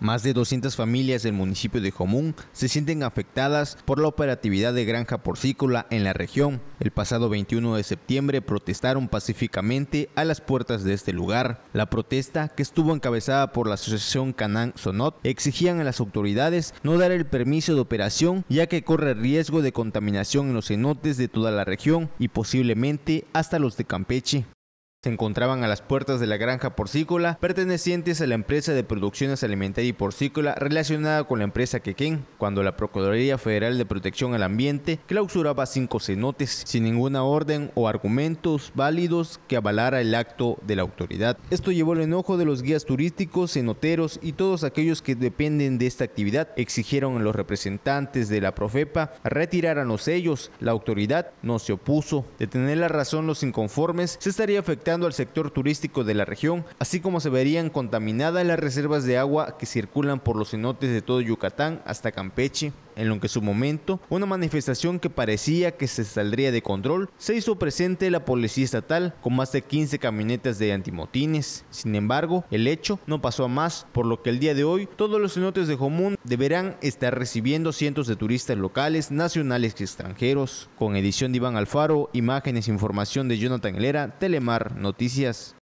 Más de 200 familias del municipio de Jomún se sienten afectadas por la operatividad de granja porcícola en la región. El pasado 21 de septiembre protestaron pacíficamente a las puertas de este lugar. La protesta, que estuvo encabezada por la asociación Canán Sonot, exigían a las autoridades no dar el permiso de operación ya que corre riesgo de contaminación en los cenotes de toda la región y posiblemente hasta los de Campeche se encontraban a las puertas de la granja porcícola pertenecientes a la empresa de producciones alimentaria y porcícola relacionada con la empresa Quequén, cuando la Procuraduría Federal de Protección al Ambiente clausuraba cinco cenotes sin ninguna orden o argumentos válidos que avalara el acto de la autoridad. Esto llevó el enojo de los guías turísticos, cenoteros y todos aquellos que dependen de esta actividad. Exigieron a los representantes de la Profepa retirar a los sellos. La autoridad no se opuso. De tener la razón los inconformes, se estaría afectando al sector turístico de la región, así como se verían contaminadas las reservas de agua que circulan por los cenotes de todo Yucatán hasta Campeche en lo que su momento una manifestación que parecía que se saldría de control, se hizo presente la policía estatal con más de 15 camionetas de antimotines. Sin embargo, el hecho no pasó a más, por lo que el día de hoy todos los cenotes de Jomún deberán estar recibiendo cientos de turistas locales, nacionales y extranjeros. Con edición de Iván Alfaro, imágenes e información de Jonathan Helera, Telemar Noticias.